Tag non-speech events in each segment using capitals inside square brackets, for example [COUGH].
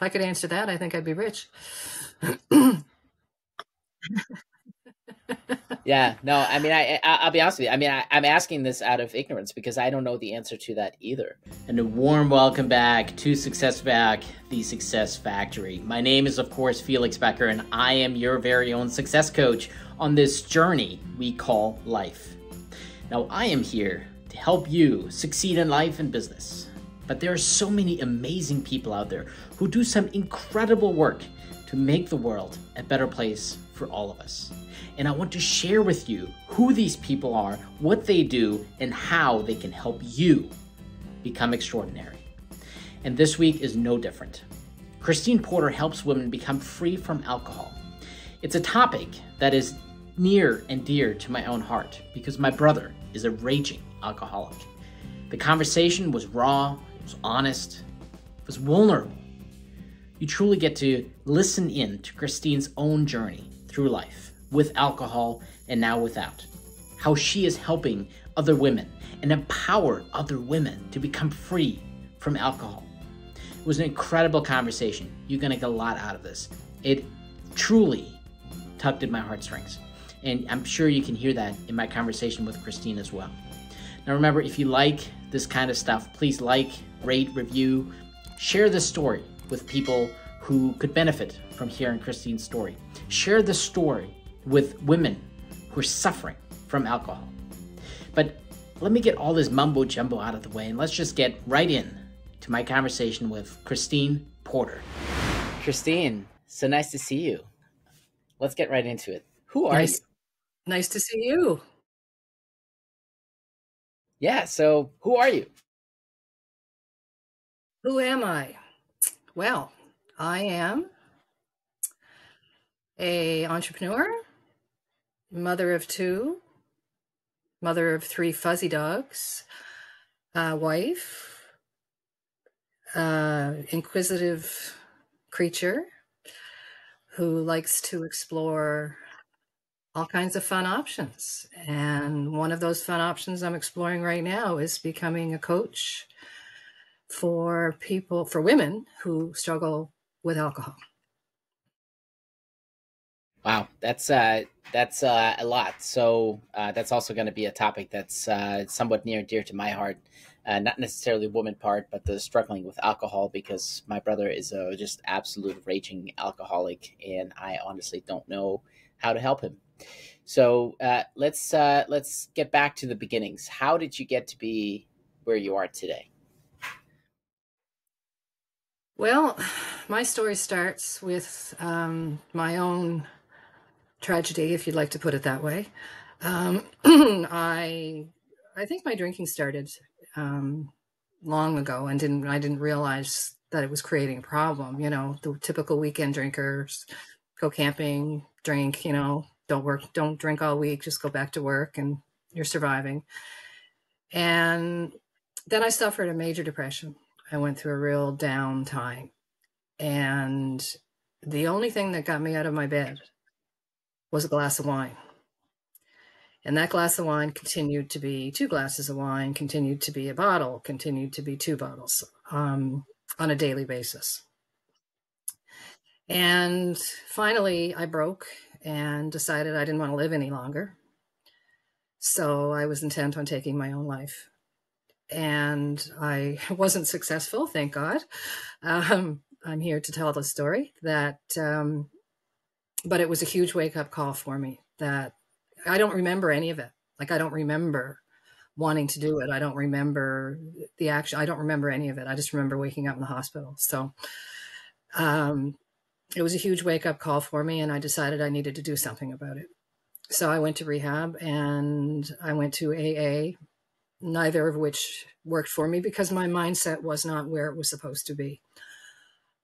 If I could answer that, I think I'd be rich. yeah, no, I mean, I, I will be honest with you. I mean, I, am asking this out of ignorance because I don't know the answer to that either. And a warm welcome back to successWerk, the Success Factory. My name is, of course, Felix Becker, and I am your very own success coach on this journey we call life. Now, I am here to help you succeed in life and business. But there are so many amazing people out there who do some incredible work to make the world a better place for all of us. And I want to share with you who these people are, what they do, and how they can help you become extraordinary. And this week is no different. Christine Porter helps women become free from alcohol. It's a topic that is near and dear to my own heart because my brother is a raging alcoholic. The conversation was raw, was honest, was vulnerable. You truly get to listen in to Christine's own journey through life with alcohol and now without. How she is helping other women and empower other women to become free from alcohol. It was an incredible conversation. You're going to get a lot out of this. It truly tugged at my heartstrings. And I'm sure you can hear that in my conversation with Christine as well. Now, remember, if you like this kind of stuff, please like, rate, review, share this story with people who could benefit from hearing Christine's story. Share the story with women who are suffering from alcohol. But let me get all this mumbo jumbo out of the way and let's just get right in to my conversation with Christine Porter. Christine, so nice to see you. Let's get right into it. Who are nice, you? Nice to see you. Yeah, so who are you? Who am I? Well, I am a entrepreneur, mother of two, mother of three fuzzy dogs, wife, inquisitive creature who likes to explore all kinds of fun options. And one of those fun options I'm exploring right now is becoming a coach for people, for women who struggle with alcohol. Wow, that's uh, that's uh, a lot. So uh, that's also going to be a topic that's uh, somewhat near and dear to my heart. Uh, not necessarily woman part, but the struggling with alcohol because my brother is a just absolute raging alcoholic, and I honestly don't know how to help him. So uh, let's uh, let's get back to the beginnings. How did you get to be where you are today? Well, my story starts with um, my own tragedy, if you'd like to put it that way. Um, [CLEARS THROAT] I I think my drinking started um, long ago, and didn't I didn't realize that it was creating a problem. You know, the typical weekend drinkers go camping, drink. You know, don't work, don't drink all week, just go back to work, and you're surviving. And then I suffered a major depression I went through a real down time. And the only thing that got me out of my bed was a glass of wine. And that glass of wine continued to be two glasses of wine, continued to be a bottle, continued to be two bottles um, on a daily basis. And finally, I broke and decided I didn't want to live any longer. So I was intent on taking my own life and I [LAUGHS] wasn't successful, thank God. Um, I'm here to tell the story that, um, but it was a huge wake up call for me that I don't remember any of it. Like, I don't remember wanting to do it. I don't remember the action. I don't remember any of it. I just remember waking up in the hospital. So, um, it was a huge wake up call for me, and I decided I needed to do something about it. So I went to rehab and I went to AA neither of which worked for me because my mindset was not where it was supposed to be.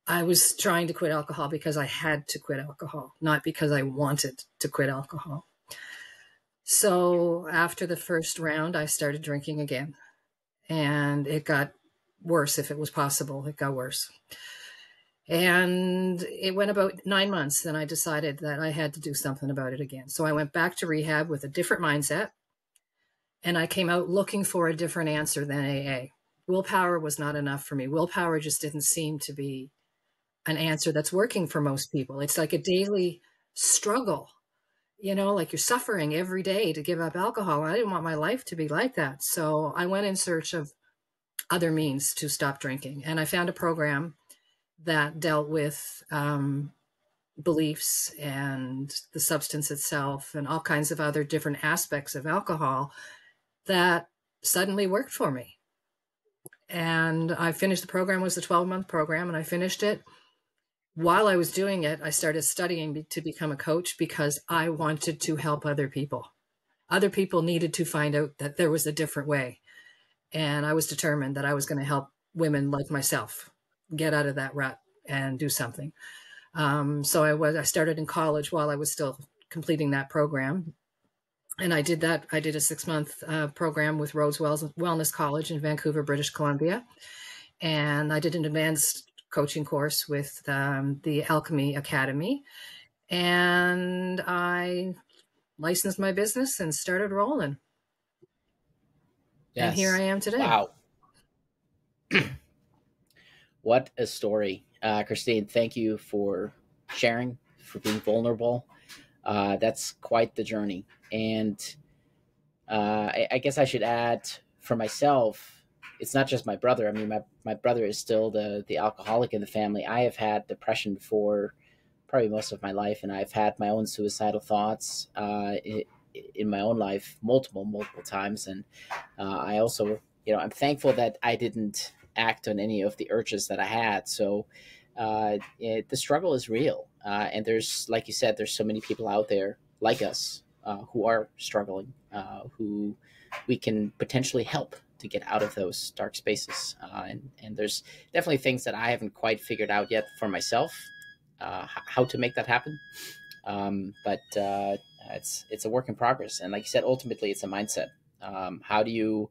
I was trying to quit alcohol because I had to quit alcohol, not because I wanted to quit alcohol. So after the first round, I started drinking again. And it got worse if it was possible. It got worse. And it went about nine months. Then I decided that I had to do something about it again. So I went back to rehab with a different mindset and I came out looking for a different answer than AA. Willpower was not enough for me. Willpower just didn't seem to be an answer that's working for most people. It's like a daily struggle, you know, like you're suffering every day to give up alcohol. I didn't want my life to be like that. So I went in search of other means to stop drinking. And I found a program that dealt with um, beliefs and the substance itself and all kinds of other different aspects of alcohol that suddenly worked for me. And I finished the program, was a 12 month program, and I finished it. While I was doing it, I started studying to become a coach because I wanted to help other people. Other people needed to find out that there was a different way. And I was determined that I was going to help women like myself get out of that rut and do something. Um, so I was I started in college while I was still completing that program, and I did that. I did a six month uh, program with Rhodes Wellness College in Vancouver, British Columbia, and I did an advanced coaching course with um, the Alchemy Academy, and I licensed my business and started rolling. Yes. And here I am today. Wow. [CLEARS THROAT] what a story. Uh, Christine, thank you for sharing, for being vulnerable. Uh, that's quite the journey. And uh, I, I, guess I should add for myself, it's not just my brother. I mean, my, my brother is still the, the alcoholic in the family. I have had depression for probably most of my life, and I've had my own suicidal thoughts uh, in, in, my own life multiple, multiple times. And uh, I also, you know, I'm thankful that I didn't act on any of the urges that I had. So uh, it, the struggle is real. Uh, and there's, like you said, there's so many people out there like us uh, who are struggling, uh, who we can potentially help to get out of those dark spaces. Uh, and, and there's definitely things that I haven't quite figured out yet for myself, uh, how to make that happen. Um, but it's it's a work in progress. And like you said, ultimately, it's a mindset. Um, how do you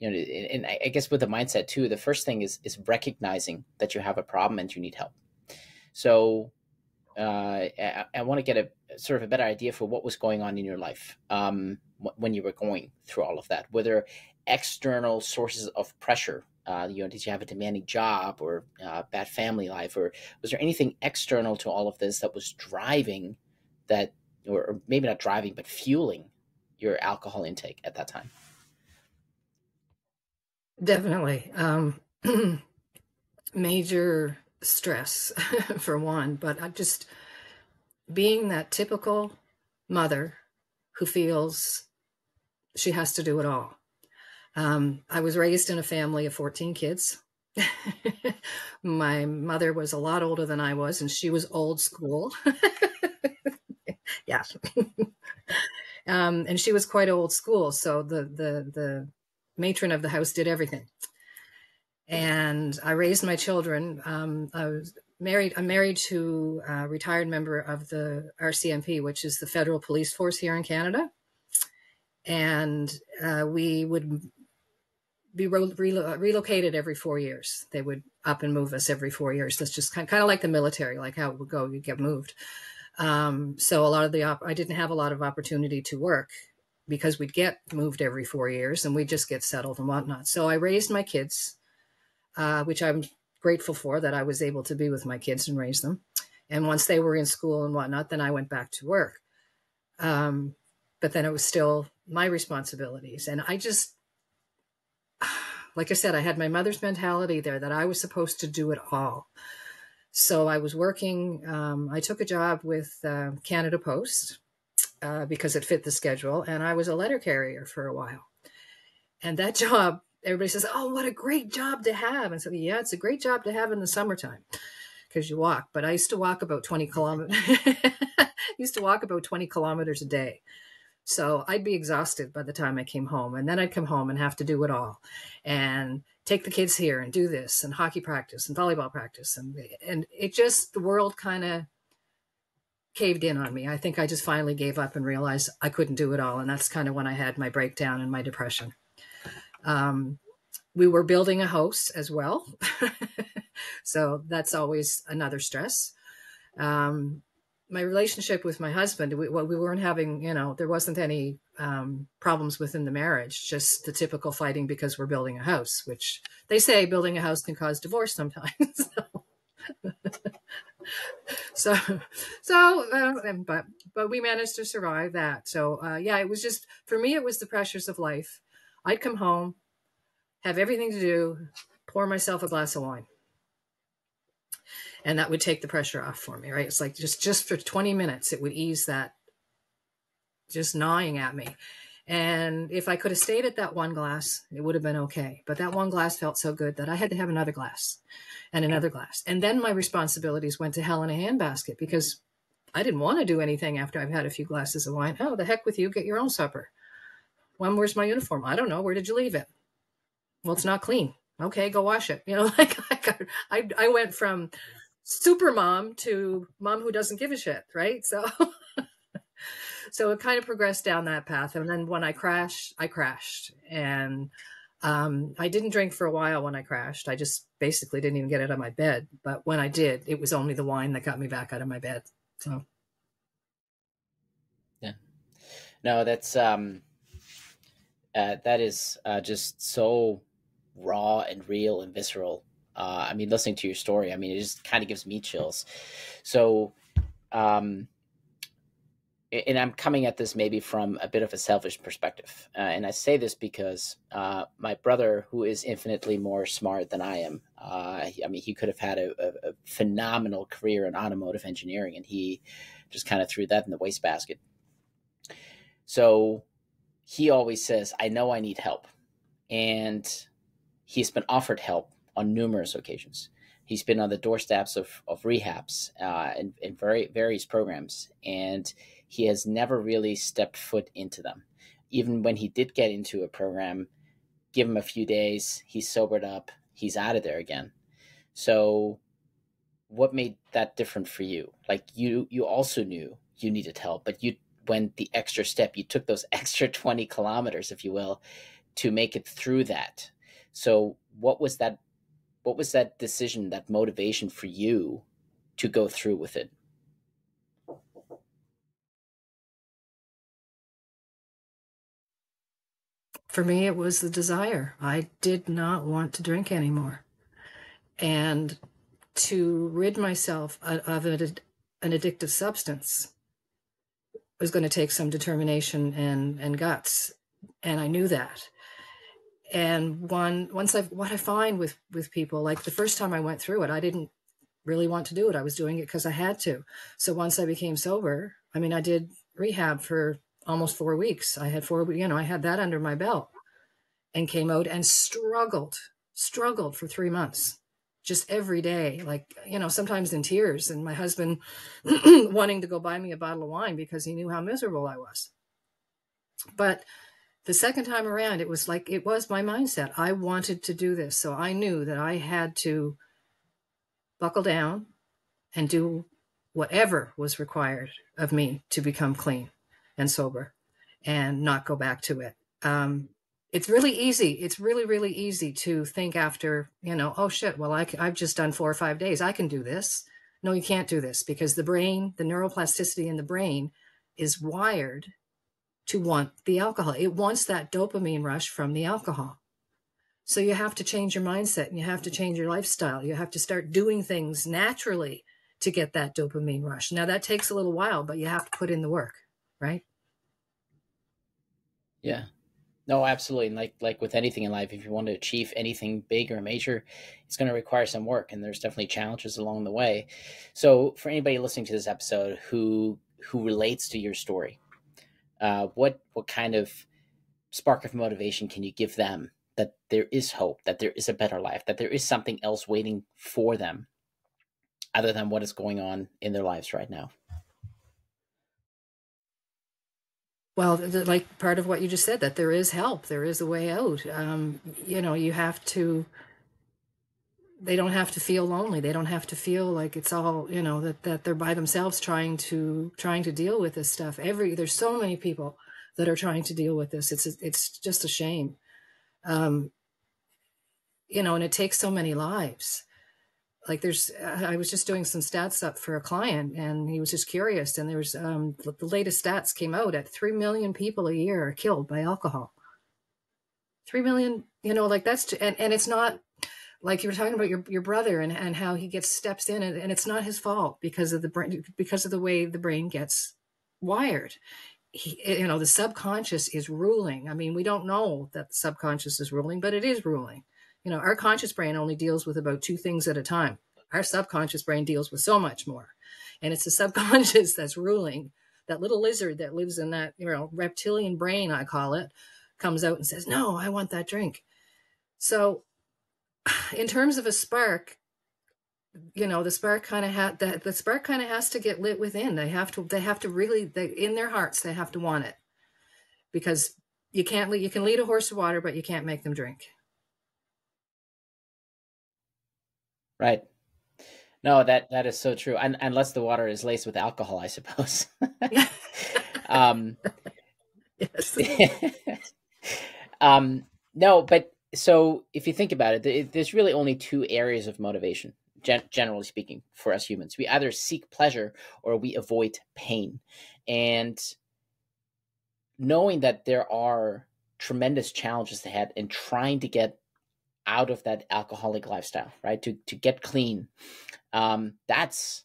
you know, and I guess with the mindset too, the first thing is is recognizing that you have a problem and you need help. So uh, I, I want to get a sort of a better idea for what was going on in your life um, when you were going through all of that. Whether external sources of pressure, uh, you know, did you have a demanding job or uh, bad family life, or was there anything external to all of this that was driving that, or, or maybe not driving, but fueling your alcohol intake at that time? Definitely. Um, [CLEARS THROAT] major stress [LAUGHS] for one, but I just being that typical mother who feels she has to do it all. Um, I was raised in a family of 14 kids. [LAUGHS] My mother was a lot older than I was, and she was old school. [LAUGHS] yeah. um, and she was quite old school. So the, the, the matron of the house did everything. And I raised my children. Um, I was married. I'm married to a retired member of the RCMP, which is the federal police force here in Canada. And uh, we would be re- relocated every four years. They would up and move us every four years. That's just kind, kind of like the military, like how it would go, you get moved. Um, so a lot of the, I didn't have a lot of opportunity to work because we'd get moved every four years and we'd just get settled and whatnot. So I raised my kids, uh, which I'm grateful for that I was able to be with my kids and raise them. And once they were in school and whatnot, then I went back to work. Um, but then it was still my responsibilities. And I just, [SIGHS] like I said, I had my mother's mentality there that I was supposed to do it all. So I was working, um, I took a job with uh, Canada Post uh, because it fit the schedule. And I was a letter carrier for a while. And that [LAUGHS] job, everybody says, Oh, what a great job to have. And so, yeah, it's a great job to have in the summertime because you walk. But I used to walk about 20 kilometers, [LAUGHS] used to walk about 20 kilometers a day. So I'd be exhausted by the time I came home. And then I'd come home and have to do it all and take the kids here and do this and hockey practice and volleyball practice. And, and it just, the world kind of caved in on me. I think I just finally gave up and realized I couldn't do it all. And that's kind of when I had my breakdown and my depression. Um, we were building a house as well. [LAUGHS] so that's always another stress. Um, my relationship with my husband, we, well, we weren't having, you know, there wasn't any um, problems within the marriage, just the typical fighting because we're building a house, which they say building a house can cause divorce sometimes. [LAUGHS] [LAUGHS] so so, uh, but, but we managed to survive that. So, uh, yeah, it was just, for me, it was the pressures of life. I'd come home, have everything to do, pour myself a glass of wine. And that would take the pressure off for me, right? It's like just, just for 20 minutes, it would ease that just gnawing at me. And if I could have stayed at that one glass, it would have been okay. But that one glass felt so good that I had to have another glass and another glass. And then my responsibilities went to hell in a handbasket because I didn't want to do anything after I've had a few glasses of wine. Oh, the heck with you. Get your own supper. When, where's my uniform? I don't know. Where did you leave it? Well, it's not clean. Okay, go wash it. [LAUGHS] You know, like I, got, I, I went from super mom to mom who doesn't give a shit, right? So [LAUGHS] so it kind of progressed down that path. And then when I crashed, I crashed. And um, I didn't drink for a while when I crashed. I just basically didn't even get out of my bed. But when I did, it was only the wine that got me back out of my bed. So, yeah, no, that's um, uh, that is uh, just so raw and real and visceral. Uh, I mean, listening to your story, I mean, it just kind of gives me chills. So, um, and I'm coming at this maybe from a bit of a selfish perspective. Uh, and I say this because uh, my brother, who is infinitely more smart than I am, uh, I mean, he could have had a, a, a, phenomenal career in automotive engineering, and he just kind of threw that in the wastebasket. So he always says, I know I need help. And he's been offered help on numerous occasions. He's been on the doorsteps of, of rehabs uh, and, and very, various programs. And he has never really stepped foot into them. Even when he did get into a program, give him a few days, he's sobered up, he's out of there again. So what made that different for you? Like you you also knew you needed help, but you went the extra step. You took those [LAUGHS] extra 20 kilometers, if you will, to make it through that. So what was that what was that decision, that motivation for you to go through with it? For me, it was the desire. I did not want to drink anymore. And to rid myself of an addictive substance was going to take some determination and, and guts. And I knew that. And one, once I, what I find with, with people, like the first time I went through it, I didn't really want to do it. I was doing it because I had to. So once I became sober, I mean, I did rehab for almost four weeks. I had four, you know, I had that under my belt and came out and struggled, struggled for three months, just every day, like, you know, sometimes in tears. And my husband [CLEARS THROAT] wanting to go buy me a bottle of wine because he knew how miserable I was. But the second time around, it was like, it was my mindset. I wanted to do this. So I knew that I had to buckle down and do whatever was required of me to become clean and sober and not go back to it. Um, it's really easy. It's really, really easy to think after, you know, oh shit, well, I, I've just done four or five days. I can do this. No, you can't do this because the brain, the neuroplasticity in the brain is wired to want the alcohol. It wants that dopamine rush from the alcohol. So you have to change your mindset and you have to change your lifestyle. You have to start doing things naturally to get that dopamine rush. Now that takes a little while, but you have to put in the work right? Yeah. No, absolutely. And like like with anything in life, if you want to achieve anything big or major, it's going to require some work, and there's definitely challenges along the way. So, for anybody listening to this episode who who relates to your story, uh, what what kind of spark of motivation can you give them that there is hope, that there is a better life, that there is something else waiting for them, other than what is going on in their lives right now? Well, like part of what you just said, that there is help, there is a way out. Um, you know, you have to. They don't have to feel lonely. They don't have to feel like it's all you know that that they're by themselves trying to trying to deal with this stuff. Every there's so many people that are trying to deal with this. It's it's just a shame. Um, you know, and it takes so many lives like there's i was just doing some stats up for a client and he was just curious and there's um, the latest stats came out at 3 million people a year are killed by alcohol. 3 million you know like that's and, and it's not like you were talking about your, your brother and, and how he gets steps in and, and it's not his fault because of the brain because of the way the brain gets wired. He, you know the subconscious is ruling. I mean we don't know that the subconscious is ruling but it is ruling you know our conscious brain only deals with about two things at a time. Our subconscious brain deals with so much more. And it's the subconscious [LAUGHS] that's ruling. That little lizard that lives in that you know reptilian brain i call it comes out and says no i want that drink. So [SIGHS] in terms of a spark you know the spark kind of had that the spark kind of has to get lit within. They have to they have to really they in their hearts they have to want it. Because you can't you can lead a horse to water but you can't make them drink right. No that that is so true and, unless the water is laced with alcohol i suppose. [LAUGHS] Um yes. [LAUGHS] Um no but so if you think about it there's really only two areas of motivation gen- generally speaking for us humans. We either seek pleasure or we avoid pain. And knowing that there are tremendous challenges ahead in trying to get out of that alcoholic lifestyle right to to get clean um that's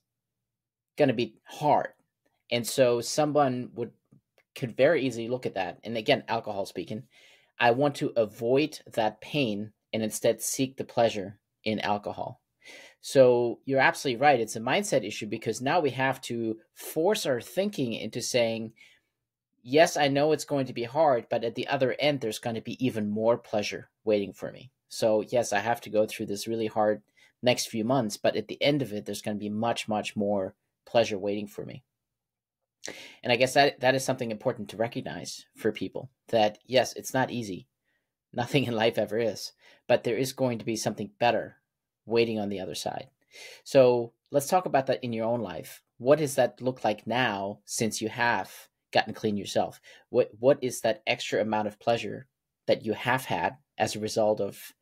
going to be hard and so someone would could very easily look at that and again alcohol speaking I want to avoid that pain and instead seek the pleasure in alcohol. So you're absolutely right. It's a mindset issue because now we have to force our thinking into saying, yes, I know it's going to be hard, but at the other end, there's going to be even more pleasure waiting for me. So, yes, I have to go through this really hard next few months, but at the end of it, there's going to be much, much more pleasure waiting for me. And I guess that that is something important to recognize for people that yes, it's not easy. [LAUGHS] Nothing in life ever is, but there is going to be something better waiting on the other side. So, let's talk about that in your own life. What does that look like now since you have gotten clean yourself? What what is that extra amount of pleasure that you have had as a result of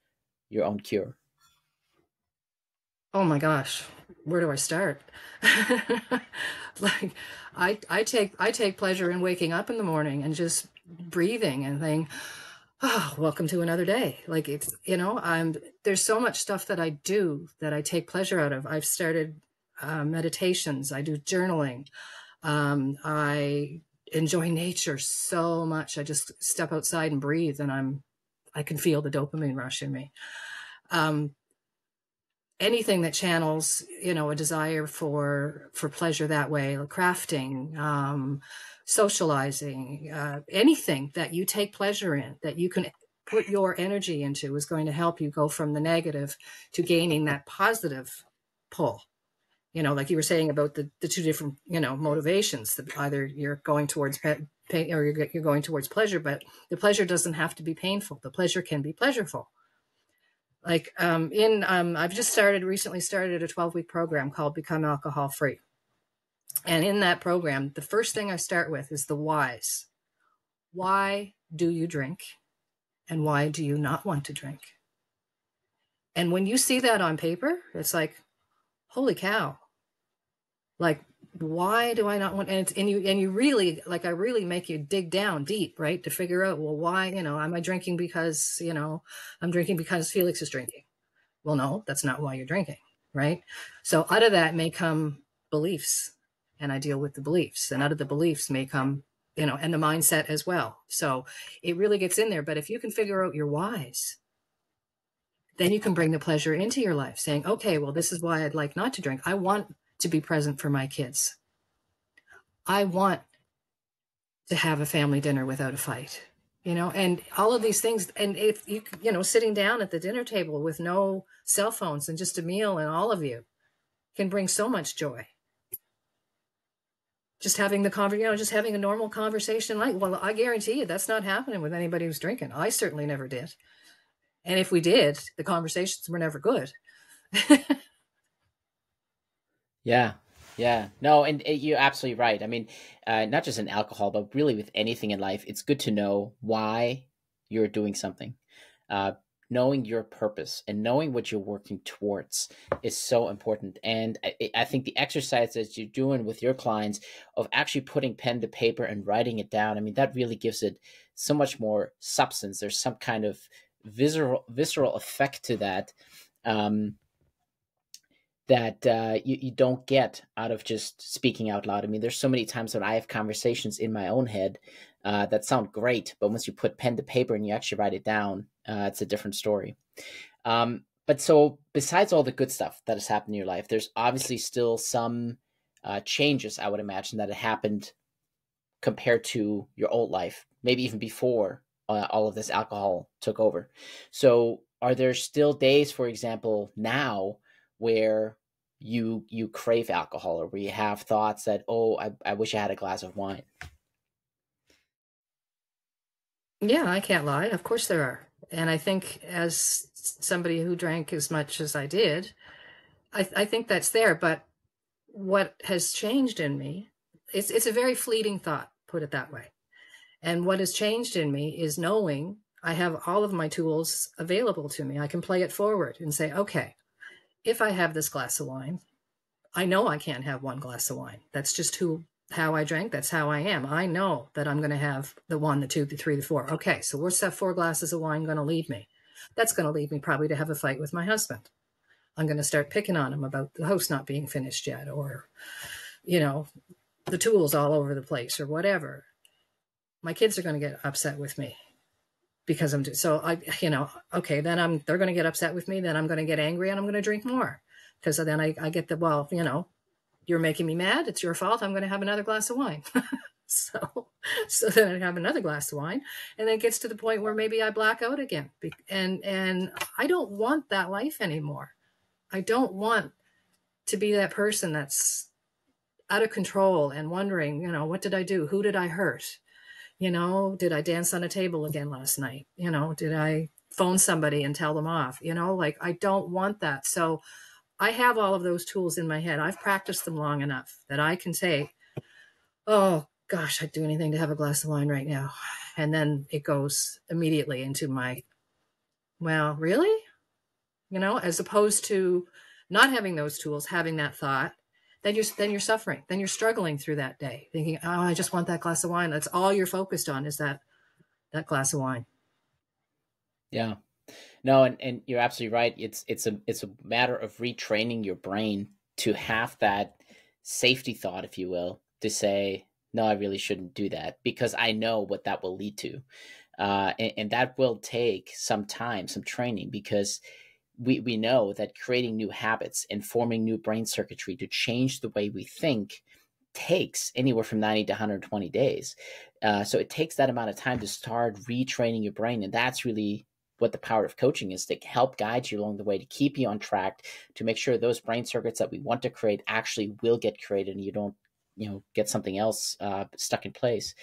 your own cure? Oh my gosh, where do I start? [LAUGHS] like I I take I take pleasure in waking up in the morning and just breathing and saying, "Oh, welcome to another day." Like it's you know I'm there's so much stuff that I do that I take pleasure out of. I've started uh, meditations. I do journaling. Um, I enjoy nature so much. I just step outside and breathe, and I'm I can feel the dopamine rush in me. Um, anything that channels you know a desire for for pleasure that way like crafting um socializing uh, anything that you take pleasure in that you can put your energy into is going to help you go from the negative to gaining that positive pull you know like you were saying about the, the two different you know motivations that either you're going towards pain or you're, you're going towards pleasure but the pleasure doesn't have to be painful. The pleasure can be pleasureful. Like um, in um, i've just started recently started a 12 week program called become alcohol free. And in that program the first thing i start with is the whys. Why do you drink? And why do you not want to drink? And when you see that on paper it's like holy cow like why do I not want and it's and you and you really like I really make you dig down deep, right? To figure out, well, why, you know, am I drinking because, you know, I'm drinking because Felix is drinking. Well, no, that's not why you're drinking, right? So out of that may come beliefs, and I deal with the beliefs. And out of the beliefs may come, you know, and the mindset as well. So it really gets in there. But if you can figure out your whys, then you can bring the pleasure into your life, saying, okay, well, this is why I'd like not to drink. I want to be present for my kids. I want to have a family dinner without a fight, you know, and all of these things. And if you, you know, sitting down at the dinner table with no cell phones and just a meal and all of you can bring so much joy. Just having the conversation, you know, just having a normal conversation. Like, well, I guarantee you that's not happening with anybody who's drinking. I certainly never did. And if we did, the conversations were never good. [LAUGHS] Yeah. Yeah. No, and uh, you're absolutely right. I mean, uh, not just in alcohol, but really with anything in life, it's good to know why you're doing something. Uh, knowing your purpose and knowing what you're working towards is so important. And I, I think the exercise that you're doing with your clients of actually putting pen to paper and writing it down, I mean, that really gives it so much more substance. There's some kind of visceral visceral effect to that um, that uh, you, you don't get out of just speaking out loud. I mean, there's so many times when I have conversations in my own head uh, that sound great, but once you put pen to paper and you actually write it down, uh, it's a different story. Um, but so, besides all the good stuff that has happened in your life, there's obviously still some uh, changes, I would imagine, that have happened compared to your old life, maybe even before uh, all of this alcohol took over. So, are there still days, for example, now where you you crave alcohol or where you have thoughts that oh I, I wish i had a glass of wine. Yeah i can't lie. Of course there are. And i think as somebody who drank as much as i did i, I think that's there. But what has changed in me it's, it's a very fleeting thought put it that way. And what has changed in me is knowing i have all of my tools available to me. I can play it forward and say okay if I have this glass of wine, I know I can't have one glass of wine. That's just who how I drank. That's how I am. I know that I'm going to have the one, the two, the three, the four. Okay, so where's that four glasses of wine going to lead me? That's going to lead me probably to have a fight with my husband. I'm going to start picking on him about the house not being finished yet, or, you know, the tools all over the place, or whatever. My kids are going to get upset with me because I'm so I you know okay then I'm they're going to get upset with me then I'm going to get angry and I'm going to drink more. Because then I, I get the well you know you're making me mad it's your fault I'm going to have another glass of wine. [LAUGHS] So so then I have another glass of wine and then it gets to the point where maybe I black out again and and I don't want that life anymore. I don't want to be that person that's out of control and wondering you know what did I do? Who did I hurt you know, did I dance on a table again last night? You know, did I phone somebody and tell them off? You know, like I don't want that. So I have all of those tools in my head. I've practiced them long enough that I can say, oh gosh, I'd do anything to have a glass of wine right now. And then it goes immediately into my, well, really? You know, as opposed to not having those tools, having that thought then you're then you're suffering. Then you're struggling through that day thinking oh i just want that glass of wine. That's all you're focused on is that that glass of wine. Yeah. No and, and you're absolutely right. It's it's a it's a matter of retraining your brain to have that safety thought if you will to say no i really shouldn't do that because i know what that will lead to. Uh, and, and that will take some time some training because we, we know that creating new habits and forming new brain circuitry to change the way we think takes anywhere from 90 to 120 days. Uh, so it takes that amount of time to start retraining your brain. And that's really what the power of coaching is to help guide you along the way, to keep you on track, to make sure those brain circuits that we want to create actually will get created and you don't, you know, get something else uh, stuck in place.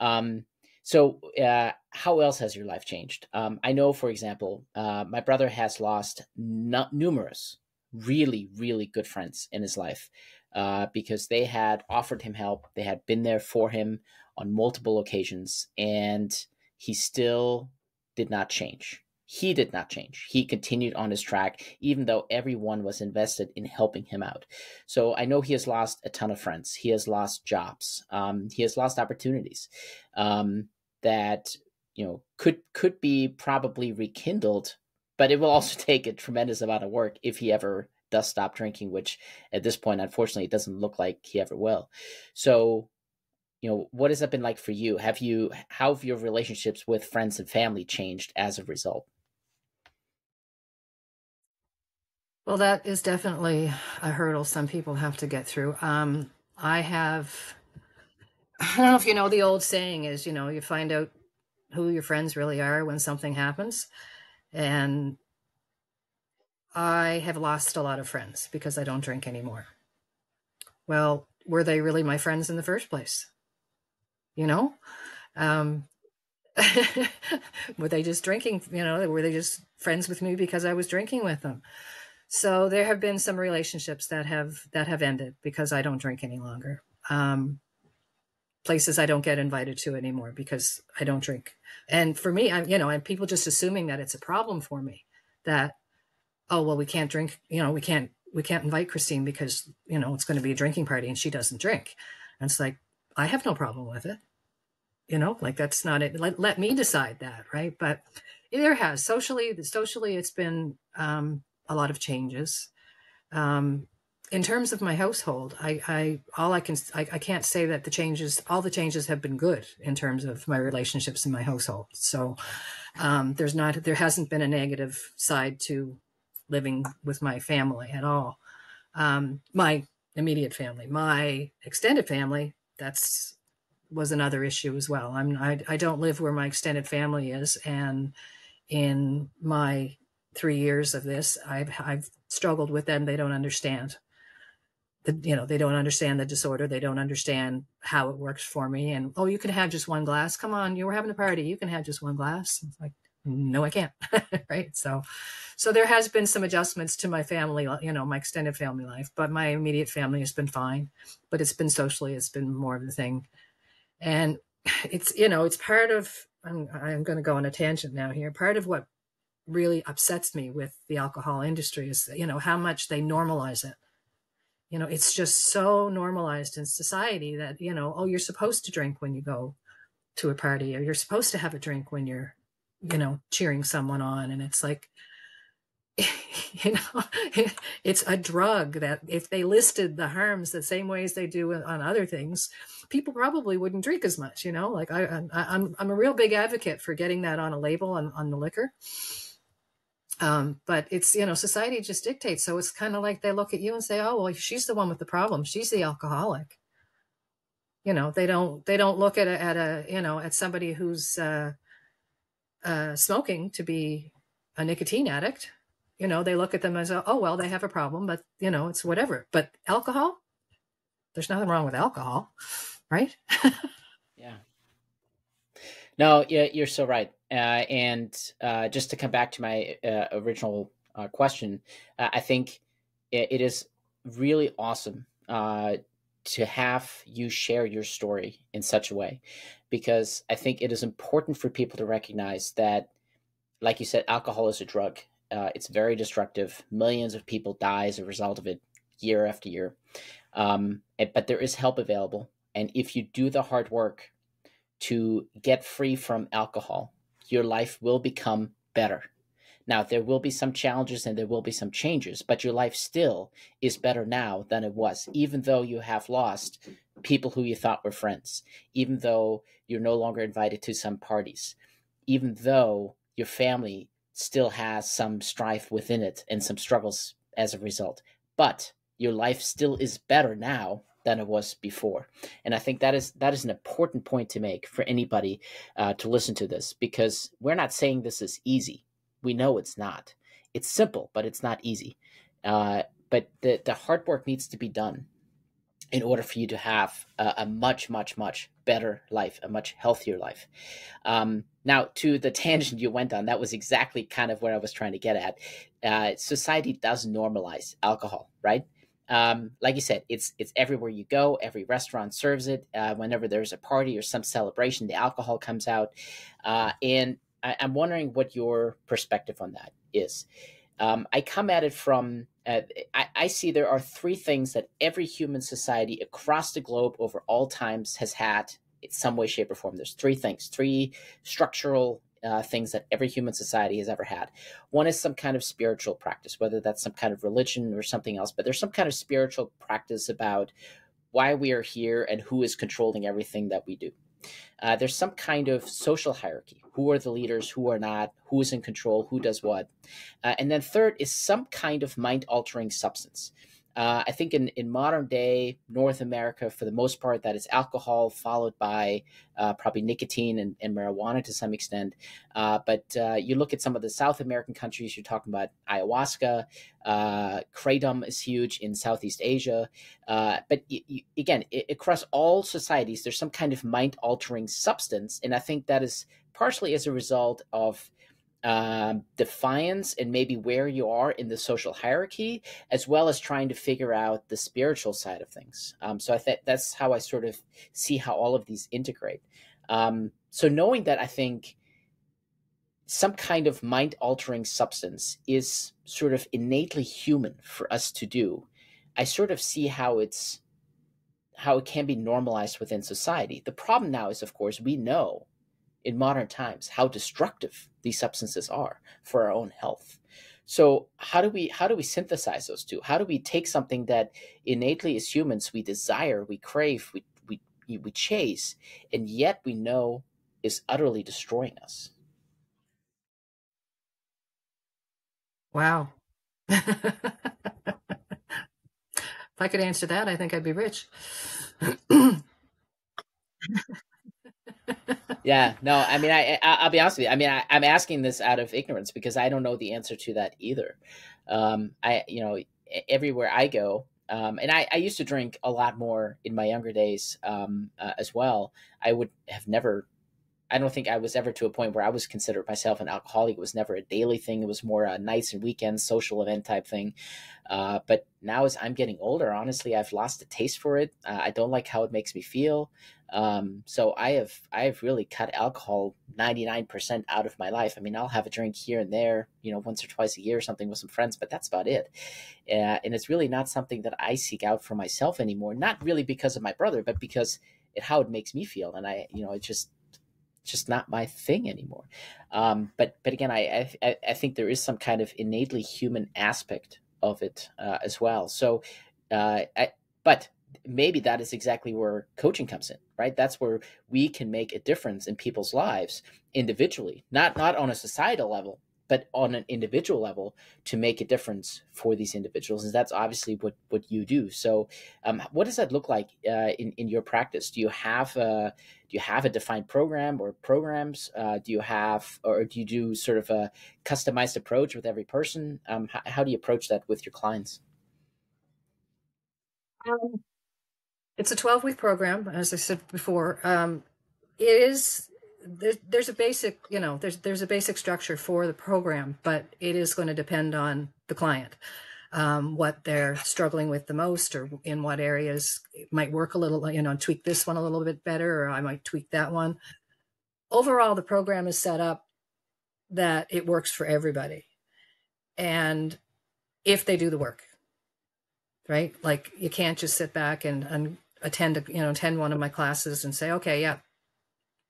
Um, so, uh, how else has your life changed? Um, I know, for example, uh, my brother has lost numerous really, really good friends in his life uh, because they had offered him help. They had been there for him on multiple occasions, and he still did not change. He did not change. He continued on his track, even though everyone was invested in helping him out. So I know he has lost a ton of friends. He has lost jobs. Um, he has lost opportunities. Um, that you know could could be probably rekindled but it will also [LAUGHS] take a tremendous amount of work if he ever does stop drinking which at this point unfortunately it doesn't look like he ever will. So you know what has that been like for you? Have you how have your relationships with friends and family changed as a result? Well that is definitely a hurdle some people have to get through. Um, i have I don't know if you know the old saying is, you know, you find out who your friends really are when something happens. And I have lost a lot of friends because I don't drink anymore. Well, were they really my friends in the first place? You know? Um, [LAUGHS] were they just drinking, you know, were they just friends with me because I was drinking with them? So there have been some relationships that have that have ended because I don't drink any longer. Um, places I don't get invited to anymore because I don't drink. And for me, I'm, you know, and people just assuming that it's a problem for me that, oh, well, we can't drink, you know, we can't, we can't invite Christine because, you know, it's going to be a drinking party and she doesn't drink. And it's like, I have no problem with it. You know, like that's not it. Let, let me decide that. Right. But there has socially, socially, it's been, um, a lot of changes. Um, in terms of my household, I, I all I can I, I can't say that the changes all the changes have been good in terms of my relationships in my household. So um, there's not there hasn't been a negative side to living with my family at all. Um, my immediate family, my extended family, that's was another issue as well. I'm I, I don't live where my extended family is, and in my three years of this, I've I've struggled with them. They don't understand. You know they don't understand the disorder they don't understand how it works for me and oh you can have just one glass? Come on you were having a party you can have just one glass. It's like no i can't. [LAUGHS] Right? So so there has been some adjustments to my family you know my extended family life but my immediate family has been fine but it's been socially it's been more of the thing. And it's you know it's part of i'm, I'm going to go on a tangent now here. Part of what really upsets me with the alcohol industry is you know how much they normalize it you know it's just so normalized in society that you know oh you're supposed to drink when you go to a party or you're supposed to have a drink when you're you know cheering someone on. And it's like [LAUGHS] you know [LAUGHS] it's a drug that if they listed the harms the same ways they do on other things people probably wouldn't drink as much you know? Like i, I i'm i'm a real big advocate for getting that on a label on, on the liquor um, but it's you know society just dictates so it's kind of like they look at you and say oh well she's the one with the problem she's the alcoholic you know they don't they don't look at a, at a you know at somebody who's uh, uh, smoking to be a nicotine addict. You know, they look at them as, oh, well, they have a problem, but, you know, it's whatever. But alcohol, there's nothing wrong with alcohol, right? [LAUGHS] yeah. No, yeah, you're so right. Uh, and uh, just to come back to my uh, original question, I think it, it is really awesome to have you share your story in such a way because I think it is important for people to recognize that, like you said, alcohol is a drug. Uh, it's very destructive. Millions of people die as a result of it year after year. Um, but there is help available. And if you do the hard work to get free from alcohol, your life will become better. Now, there will be some challenges and there will be some changes, but your life still is better now than it was, even though you have lost people who you thought were friends, even though you're no longer invited to some parties, even though your family still has some strife within it and some struggles as a result. But your life still is better now than it was before. And I think that is that is an important point to make for anybody uh, to listen to this because we're not saying this is easy. We know it's not. It's simple, but it's not easy. Uh, but the the hard work needs to be done in order for you to have a, a much, much, much better life, a much healthier life. Um, now, to the [LAUGHS] tangent you went on, that was exactly kind of where I was trying to get at. Uh, society does normalize alcohol, right? Um, like you said, it's it's everywhere you go. Every restaurant serves it. Uh, whenever there's a party or some celebration, the alcohol comes out. Uh, and I, am wondering what your perspective on that is. Um, I come at it from uh, I, I, see there are three things that every human society across the globe over all times has had in some way, shape, or form. There's three things, three structural uh, things that every human society has ever had. One is some kind of spiritual practice, whether that's some kind of religion or something else, but there's some kind of spiritual practice about why we are here and who is controlling everything that we do. Uh, there's some kind of social hierarchy. Who are the leaders? Who are not? Who is in control? Who does what? Uh, and then third is some kind of mind altering substance. Uh, I think in, in modern day North America, for the most part, that is alcohol, followed by uh, probably nicotine and, and, marijuana to some extent. Uh, but uh, you look at some of the South American countries, you're talking about ayahuasca, uh, kratom is huge in Southeast Asia. Uh, but y- y- again, it, across all societies, there's some kind of mind altering substance. And I think that is partially as a result of um, defiance and maybe where you are in the social hierarchy, as well as trying to figure out the spiritual side of things. Um, so I think that's how I sort of see how all of these integrate. Um, so knowing that, I think some kind of mind altering substance is sort of innately human for us to do. I sort of see how it's how it can be normalized within society. The problem now is, of course, we know in modern times how destructive these substances are for our own health. So how do we how do we synthesize those two? How do we take something that innately as humans we desire, we crave, we we we chase, and yet we know is utterly destroying us? Wow. [LAUGHS] if I could answer that, I think I'd be rich. [CLEARS THROAT] yeah, no, I mean, I, I will be honest with you. I mean, I, am asking this out of ignorance because I don't know the answer to that either. Um, I, you know, everywhere I go, um, and I, I used to drink a lot more in my younger days um, uh, as well. I would have never I don't think I was ever to a point where I was considered myself an alcoholic. It was never a daily thing. It was more a nights and weekends social event type thing. Uh, but now as I'm getting older, honestly, I've lost a taste for it. Uh, I don't like how it makes me feel. Um, so I have I have really cut alcohol 99% out of my life. I mean, I'll have a drink here and there, you know, once or twice a year or something with some friends, but that's about it. Uh, and it's really not something that I seek out for myself anymore. Not really because of my brother, but because it how it makes me feel. And I, you know, it's just just not my thing anymore. Um, but but again, I, I, I think there is some kind of innately human aspect of it uh, as well. So, uh, I, but maybe that is exactly where coaching comes in, right? That's where we can make a difference in people's lives individually, not not on a societal level, but on an individual level to make a difference for these individuals and that's obviously what what you do. So um, what does that look like uh, in, in your practice? Do you have a, do you have a defined program or programs? Uh, do you have or do you do sort of a customized approach with every person? Um, how, how, do you approach that with your clients? Um, it's a 12 week program as i said before. Um, it is there's there's a basic you know there's there's a basic structure for the program but it is going to depend on the client um, what they're struggling with the most or in what areas. Might work a little you know tweak this one a little bit better or i might tweak that one. Overall the program is set up that it works for everybody. And if they do the work right? Like you can't just sit back and, and attend a, you know attend one of my classes and say okay yeah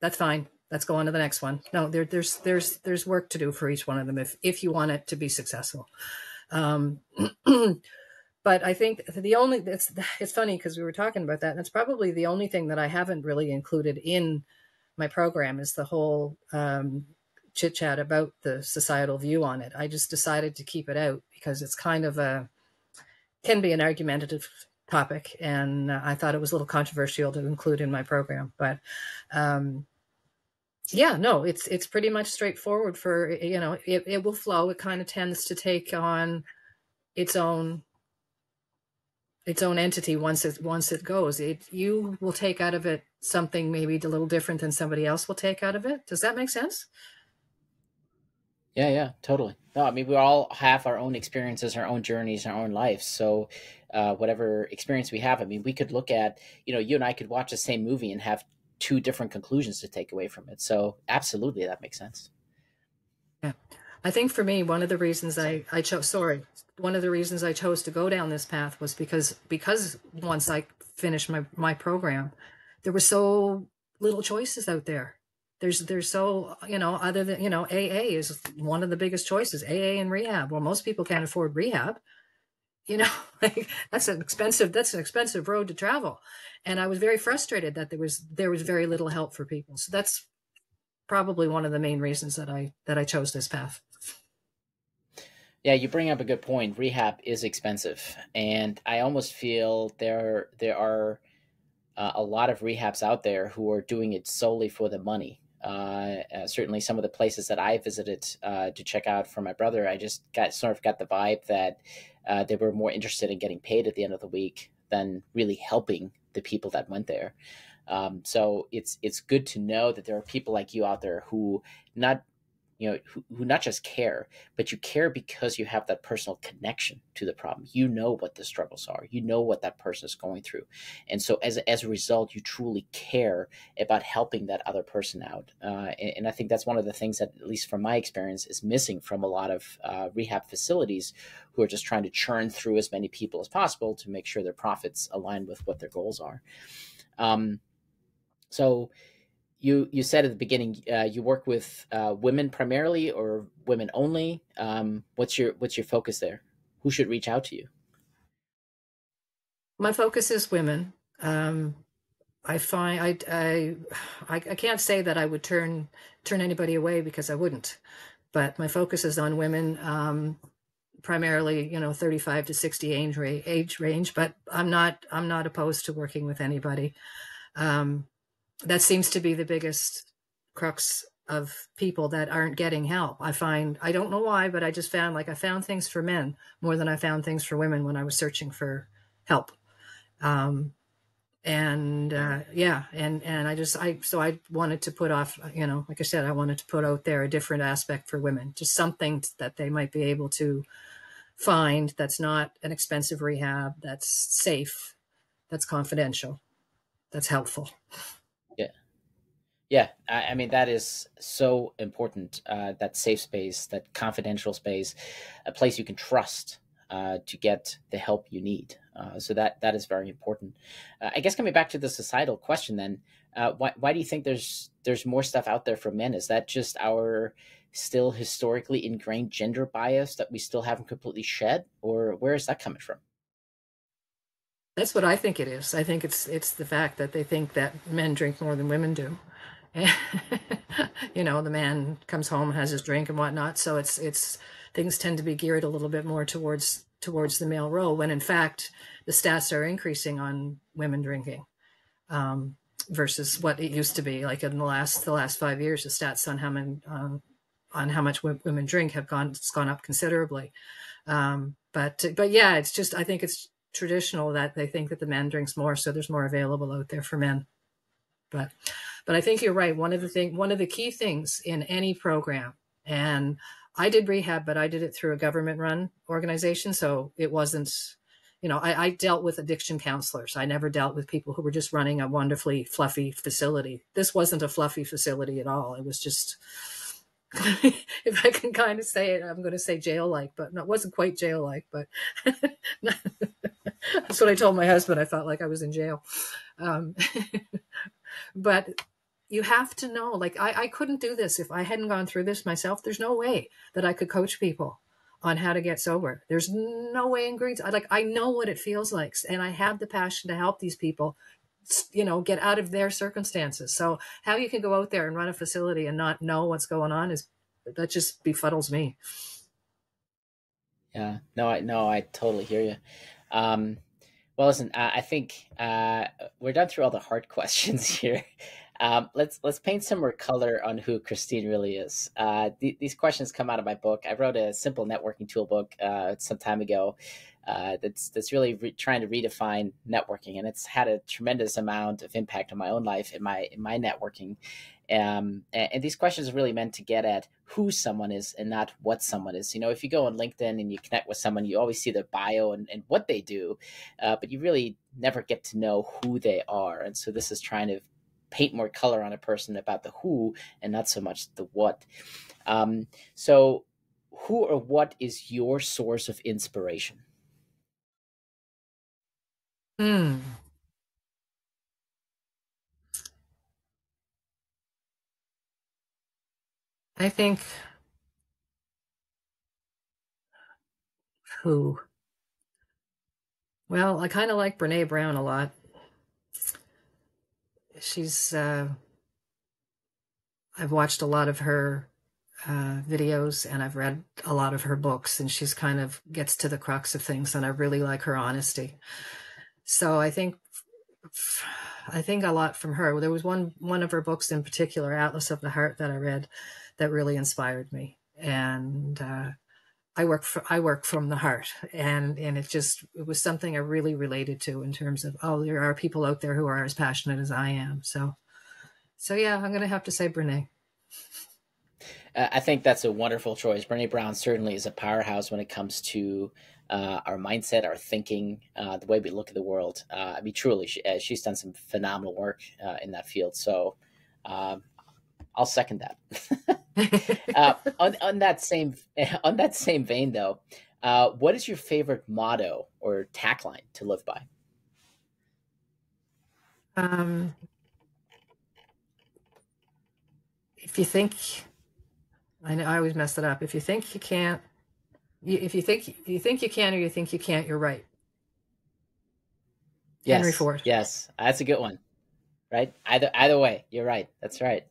that's fine let's go on to the next one. No, there, there's there's there's work to do for each one of them if if you want it to be successful. Um, [CLEARS THROAT] but I think the only it's it's funny because we were talking about that, and it's probably the only thing that I haven't really included in my program is the whole um, chit chat about the societal view on it. I just decided to keep it out because it's kind of a can be an argumentative topic, and I thought it was a little controversial to include in my program. But um, yeah no it's it's pretty much straightforward for you know it, it will flow. It kind of tends to take on its own its own entity once it once it goes. It you will take out of it something maybe a little different than somebody else will take out of it. Does that make sense? Yeah yeah totally no i mean we all have our own experiences our own journeys our own lives so uh, whatever experience we have i mean we could look at you know you and i could watch the same movie and have two different conclusions to take away from it. So absolutely, that makes sense. Yeah, I think for me, one of the reasons I I chose sorry, one of the reasons I chose to go down this path was because because once I finished my my program, there were so little choices out there. There's there's so you know other than you know AA is one of the biggest choices. AA and rehab. Well, most people can't afford rehab. You know [LAUGHS] like that's an expensive that's an expensive road to travel. And i was very frustrated that there was there was very little help for people. So that's probably one of the main reasons that i that i chose this path. Yeah you bring up a good point. Rehab is expensive. And i almost feel there there are uh, a lot of rehabs out there who are doing it solely for the money uh, uh, certainly some of the places that I visited uh, to check out for my brother, I just got sort of got the vibe that uh, they were more interested in getting paid at the end of the week than really helping the people that went there. Um, so it's it's good to know that there are people like you out there who not you know who, who not just care but you care because you have that personal connection to the problem. You know what the struggles are. You know what that person is going through. And so as, as a result you truly care about helping that other person out. Uh, and, and, i think that's one of the things that at least from my experience is missing from a lot of uh, rehab facilities who are just trying to churn through as many people as possible to make sure their profits align with what their goals are. Um, so you you said at the beginning uh, you work with uh, women primarily or women only. Um, what's your what's your focus there? Who should reach out to you? My focus is women. Um, I find I, I I can't say that I would turn turn anybody away because I wouldn't, but my focus is on women. Um, primarily, you know, 35 to 60 age, age range, but I'm not, I'm not opposed to working with anybody. Um, that seems to be the biggest crux of people that aren't getting help. I find, I don't know why, but I just found like I found things for men more than I found things for women when I was searching for help. Um, and uh, yeah, and and I just I so I wanted to put off, you know, like I said, I wanted to put out there a different aspect for women, just something that they might be able to find that's not an expensive rehab, that's safe, that's confidential, that's helpful. Yeah. I, I mean that is so important. Uh, that safe space, that confidential space, a place you can trust uh, to get the help you need. Uh, so that that is very important. Uh, I guess coming back to the societal question, then, uh, why why do you think there's there's more stuff out there for men? Is that just our still historically ingrained gender bias that we still haven't completely shed, or where is that coming from? That's what I think it is. I think it's it's the fact that they think that men drink more than women do. [LAUGHS] you know, the man comes home, has his drink and whatnot. So it's it's things tend to be geared a little bit more towards towards the male role. When in fact, the stats are increasing on women drinking. Um, versus what it used to be like in the last the last five years the stats on how many um, on how much women drink have gone it's gone up considerably. Um, but but yeah, it's just I think it's traditional that they think that the men drinks more, so there's more available out there for men. But but I think you're right. One of the thing one of the key things in any program, and I did rehab, but I did it through a government run organization, so it wasn't you know, I, I, dealt with addiction counselors. I never dealt with people who were just running a wonderfully fluffy facility. This wasn't a fluffy facility at all. It was just [LAUGHS] if I can kind of say it, I'm going to say jail like, but no, it wasn't quite jail like, but [LAUGHS] that's what I told my husband. I felt like I was in jail. Um, [LAUGHS] but you have to know, like, I, I couldn't do this if I hadn't gone through this myself. There's no way that I could coach people on how to get sober. There's no way in Greens. I like, I know what it feels like, and I have the passion to help these people you know get out of their circumstances so how you can go out there and run a facility and not know what's going on is that just befuddles me yeah no i no i totally hear you um well listen i, I think uh we're done through all the hard [LAUGHS] questions here um, let's let's paint some more color on who Christine really is. Uh, th- these questions come out of my book. I wrote a simple networking tool book uh, some time ago uh, that's that's really re- trying to redefine networking, and it's had a tremendous amount of impact on my own life in my in my networking. Um, and, and, these questions are really meant to get at who someone is and not what someone is. You know, if you go on LinkedIn and you connect with someone, you always see their bio and, and what they do, uh, but you really never get to know who they are. And so this is trying to paint more color on a person about the who and not so much the what. Um, so, who or what is your source of inspiration? Hmm. I think who? Well, I kind of like Brene Brown a lot. She's, uh, I've watched a lot of her uh, videos and I've read a lot of her books, and she's kind of gets to the crux of things, and I really like her honesty. So I think I think a lot from her. There was one one of her books in particular, Atlas of the Heart, that I read that really inspired me. And uh, I work for, I work from the heart, and and it just it was something I really related to in terms of oh there are people out there who are as passionate as I am. So so yeah, I'm gonna have to say Brene. I think that's a wonderful choice. Brene Brown certainly is a powerhouse when it comes to uh, our mindset, our thinking, uh, the way we look at the world. Uh, I mean, truly, she, uh, she's done some phenomenal work uh, in that field. So um, I'll second that. [LAUGHS] [LAUGHS] Uh, on, on that same [LAUGHS] on that same vein, though, what is your favorite motto or tagline to live by? Um, if you think, I know I always mess it up. If you think you can't, you, if you think you think you can or you think you can't, you're right. Yes, Henry Ford. Yes, that's a good one. Right. Either either way, you're right. That's right.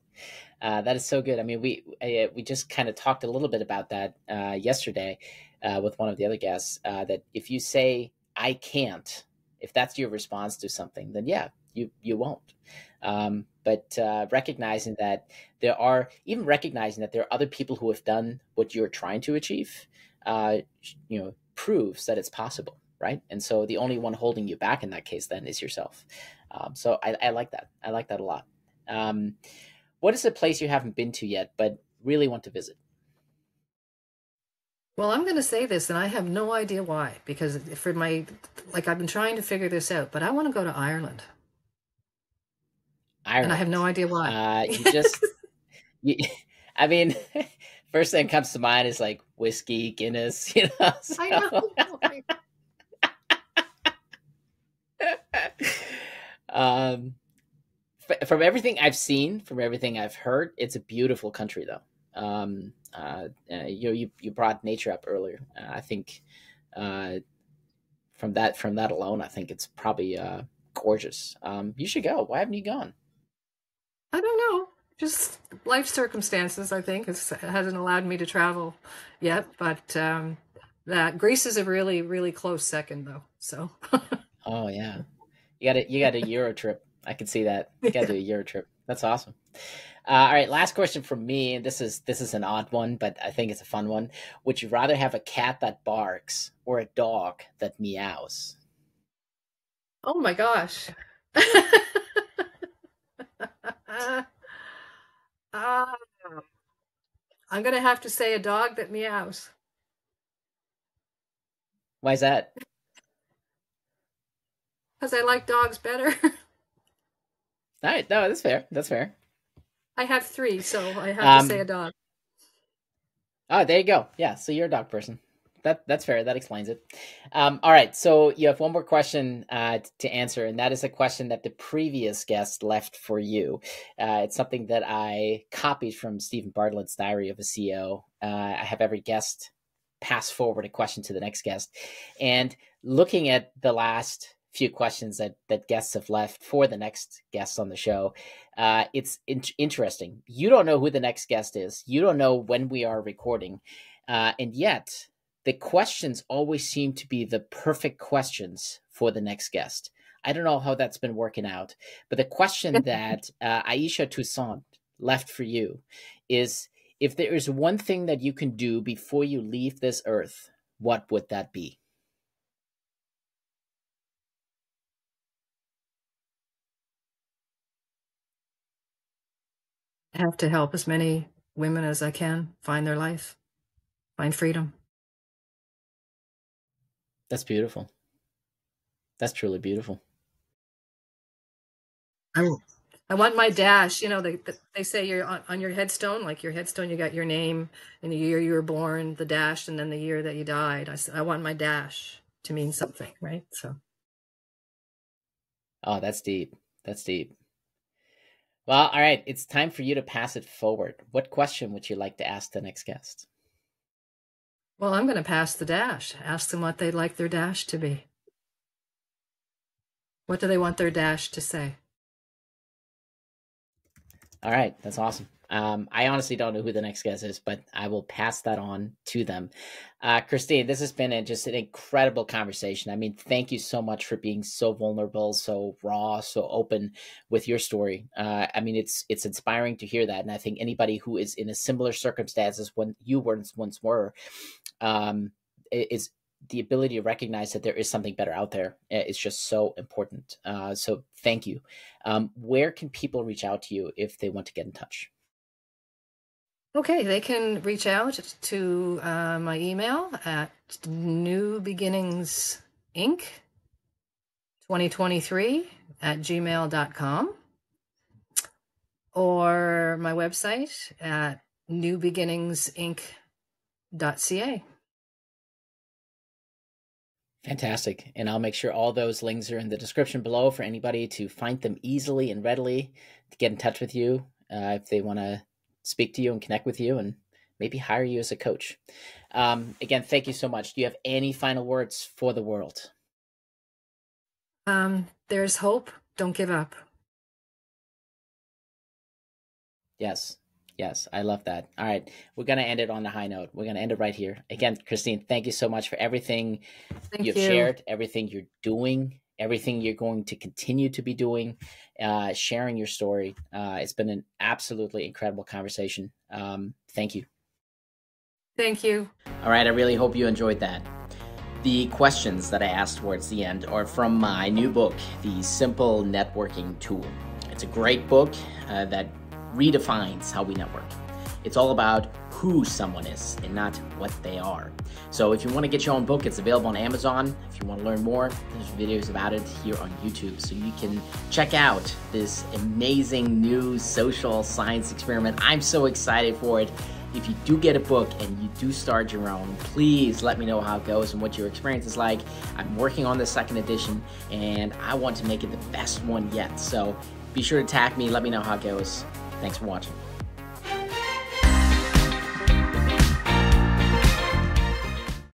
Uh, that is so good. I mean, we uh, we just kind of talked a little bit about that uh, yesterday uh, with one of the other guests. Uh, that if you say "I can't," if that's your response to something, then yeah, you you won't. Um, but recognizing that there are even recognizing that there are other people who have done what you're trying to achieve, you know, proves that it's possible right? And so the only one holding you back in that case then is yourself. Um, so I, I, like that. I like that a lot. Um, what is a place you haven't been to yet, but really want to visit? Well, I'm going to say this, and I have no idea why, because for my, like, I've been trying to figure this out, but I want to go to Ireland. Ireland. And I have no idea why. Uh, you [LAUGHS] just, you, [LAUGHS] I mean, [LAUGHS] first thing that comes to mind is like whiskey, Guinness, you know. So. I know. um, from everything I've seen, from everything I've heard, it's a beautiful country, though. Um, uh, uh, you know, you, you brought nature up earlier. Uh, I think uh, from that from that alone, I think it's probably uh, gorgeous. Um, you should go. Why haven't you gone? I don't know. Just life circumstances. I think it hasn't allowed me to travel yet, but um, that Greece is a really really close second, though. So. [LAUGHS] oh yeah, you got it. You got a Euro trip. I can see that. [LAUGHS] You got to do a Euro trip. That's awesome. Uh, all right, last question from me. This is this is an odd one, but I think it's a fun one. Would you rather have a cat that barks or a dog that meows? Oh my gosh. uh, [LAUGHS] I'm gonna have to say a dog that meows. Why is that? [LAUGHS] Because I like dogs better. All right, no, that's fair. That's fair. I have three, so I have um, to say a dog. Oh, there you go. Yeah, so you're a dog person. That that's fair. That explains it. Um, all right, so you have one more question uh, to answer, and that is a question that the previous guest left for you. Uh, it's something that I copied from Steven Bartlett's Diary of a CEO. Uh, I have every guest pass forward a question to the next guest, and looking at the last few questions that that guests have left for the next guests on the show. Uh, it's in- interesting. You don't know who the next guest is. You don't know when we are recording, uh, and yet the questions always seem to be the perfect questions for the next guest. I don't know how that's been working out, but the question [LAUGHS] that uh, Aisha Toussaint left for you is: If there is one thing that you can do before you leave this earth, what would that be? Have to help as many women as I can find their life, find freedom. That's beautiful. That's truly beautiful. I, I want my dash. You know, they they say you're on, on your headstone, like your headstone, you got your name and the year you were born, the dash, and then the year that you died. I I want my dash to mean something, right? So. Oh, that's deep. That's deep. Well, all right. It's time for you to pass it forward. What question would you like to ask the next guest? Well, I'm going to pass the dash. Ask them what they'd like their dash to be. What do they want their dash to say? All right. That's awesome. Um, I honestly don't know who the next guest is, but I will pass that on to them. Uh, Christine, this has been a, just an incredible conversation. I mean, thank you so much for being so vulnerable, so raw, so open with your story. Uh, I mean, it's it's inspiring to hear that, and I think anybody who is in a similar circumstances when you once once were, um, is the ability to recognize that there is something better out there is just so important. Uh, so thank you. Um, where can people reach out to you if they want to get in touch? Okay, they can reach out to uh, my email at New Beginnings Inc. 2023 at gmail.com or my website at newbeginningsinc.ca. Fantastic. And I'll make sure all those links are in the description below for anybody to find them easily and readily to get in touch with you uh, if they want to speak to you and connect with you and maybe hire you as a coach. Um, again, thank you so much. Do you have any final words for the world? Um, there's hope. Don't give up. Yes. Yes, I love that. All right, we're gonna end it on a high note. We're gonna end it right here. Again, Christine, thank you so much for everything Thank you've you. shared, everything you're doing, everything you're going to continue to be doing, uh, sharing your story. Uh, it's been an absolutely incredible conversation. Um, thank you. Thank you. All right, I really hope you enjoyed that. The questions that I asked towards the end are from my new book, The Simple Networking Tool. It's a great book uh, that redefines how we network. It's all about who someone is and not what they are. So if you want to get your own book, it's available on Amazon. If you want to learn more, there's videos about it here on YouTube. So you can check out this amazing new social science experiment. I'm so excited for it. If you do get a book and you do start your own, please let me know how it goes and what your experience is like. I'm working on the second edition and I want to make it the best one yet. So be sure to tag me, let me know how it goes. Thanks for watching.